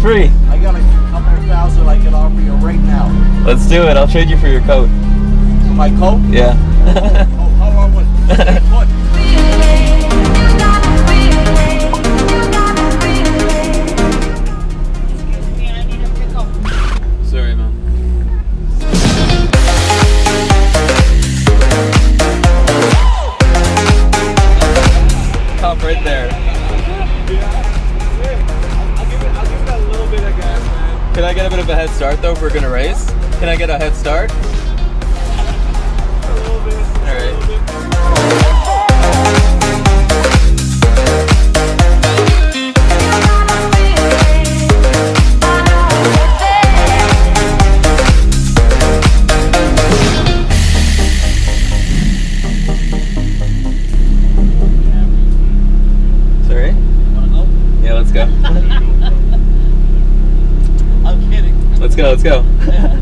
free. I got a couple thousand I can offer you right now. Let's do it. I'll trade you for your coat. My coat? Yeah. Oh, Can I get a bit of a head start though if we're gonna race? Can I get a head start? go, let's go.